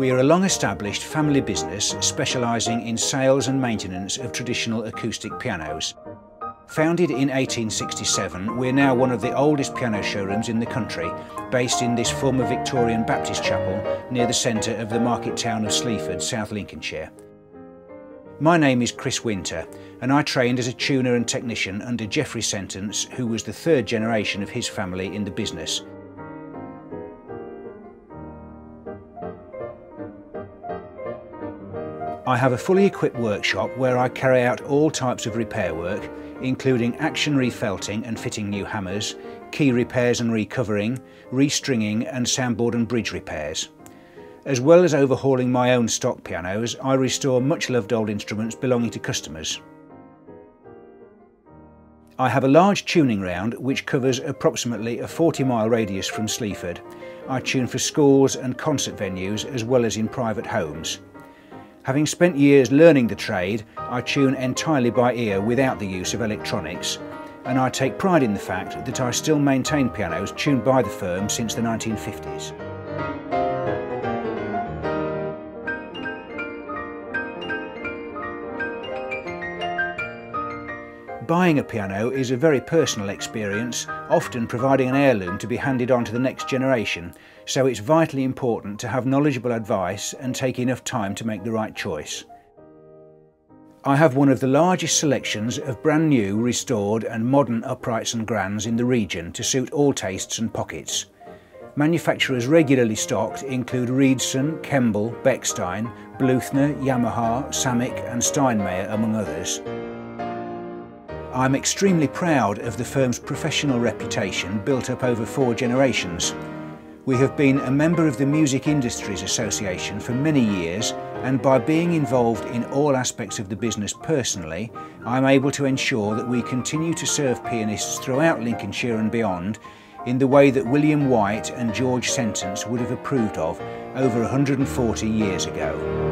We are a long-established family business specialising in sales and maintenance of traditional acoustic pianos. Founded in 1867, we're now one of the oldest piano showrooms in the country, based in this former Victorian Baptist chapel near the centre of the market town of Sleaford, South Lincolnshire. My name is Chris Winter and I trained as a tuner and technician under Geoffrey Sentance, who was the third generation of his family in the business. I have a fully equipped workshop where I carry out all types of repair work, including action refelting and fitting new hammers, key repairs and recovering, restringing and soundboard and bridge repairs. As well as overhauling my own stock pianos, I restore much loved old instruments belonging to customers. I have a large tuning round which covers approximately a 40 mile radius from Sleaford. I tune for schools and concert venues as well as in private homes. Having spent years learning the trade, I tune entirely by ear without the use of electronics, and I take pride in the fact that I still maintain pianos tuned by the firm since the 1950s. Buying a piano is a very personal experience, often providing an heirloom to be handed on to the next generation, so it's vitally important to have knowledgeable advice and take enough time to make the right choice. I have one of the largest selections of brand new, restored and modern uprights and grands in the region to suit all tastes and pockets. Manufacturers regularly stocked include Reid-Sohn, Kemble, Bechstein, Bluthner, Yamaha, Samick and Steinmeyer among others. I'm extremely proud of the firm's professional reputation built up over four generations. We have been a member of the Music Industries Association for many years and by being involved in all aspects of the business personally, I'm able to ensure that we continue to serve pianists throughout Lincolnshire and beyond in the way that William White and George Sentance would have approved of over 140 years ago.